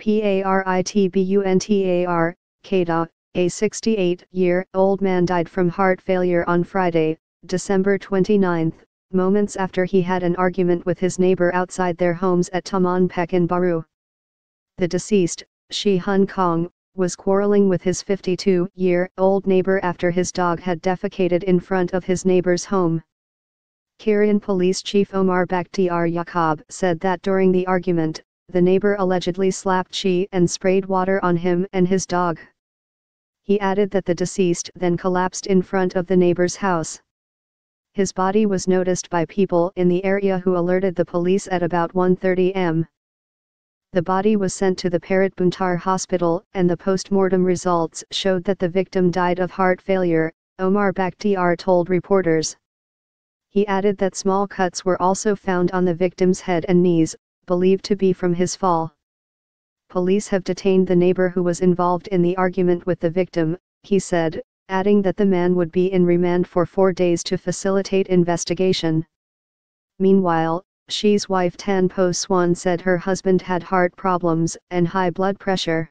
PARITBUNTAR, Kedah, a 68-year-old man died from heart failure on Friday, December 29, moments after he had an argument with his neighbor outside their homes at Taman Pekanbaru. The deceased, Shi Hun Kong, was quarreling with his 52-year-old neighbor after his dog had defecated in front of his neighbor's home. Kerian Police Chief Omar Bakhtiar Yaqub said that during the argument, the neighbor allegedly slapped Shi and sprayed water on him and his dog. He added that the deceased then collapsed in front of the neighbor's house. His body was noticed by people in the area who alerted the police at about 1.30 am. The body was sent to the Parit Buntar hospital and the post-mortem results showed that the victim died of heart failure, Omar Bakhtiar told reporters. He added that small cuts were also found on the victim's head and knees, believed to be from his fall. Police have detained the neighbor who was involved in the argument with the victim, he said, adding that the man would be in remand for four days to facilitate investigation. Meanwhile, Shi's wife Tan Po Swan said her husband had heart problems and high blood pressure.